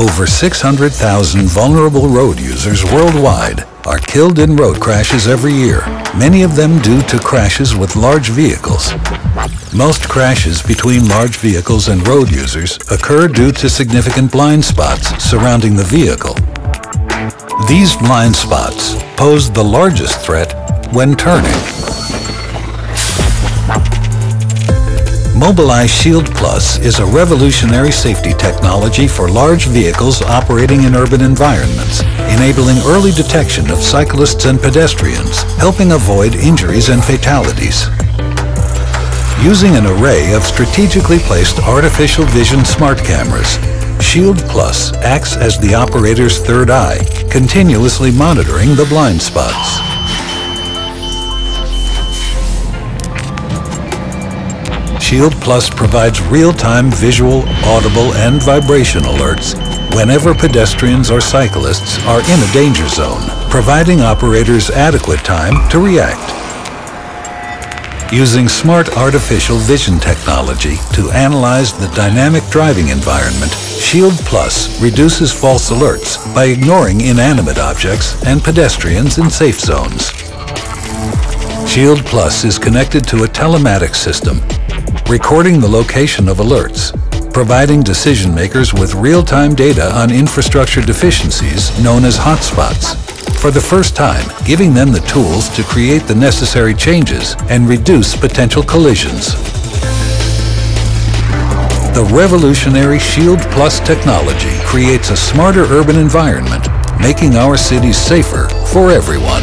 Over 600,000 vulnerable road users worldwide are killed in road crashes every year, many of them due to crashes with large vehicles. Most crashes between large vehicles and road users occur due to significant blind spots surrounding the vehicle. These blind spots pose the largest threat when turning. Mobileye Shield Plus is a revolutionary safety technology for large vehicles operating in urban environments, enabling early detection of cyclists and pedestrians, helping avoid injuries and fatalities. Using an array of strategically placed artificial vision smart cameras, Shield Plus acts as the operator's third eye, continuously monitoring the blind spots. Shield Plus provides real-time visual, audible, and vibration alerts whenever pedestrians or cyclists are in a danger zone, providing operators adequate time to react. Using smart artificial vision technology to analyze the dynamic driving environment, Shield Plus reduces false alerts by ignoring inanimate objects and pedestrians in safe zones. Shield Plus is connected to a telematics system recording the location of alerts, providing decision makers with real-time data on infrastructure deficiencies known as hotspots. For the first time, giving them the tools to create the necessary changes and reduce potential collisions. The revolutionary Shield Plus technology creates a smarter urban environment, making our cities safer for everyone.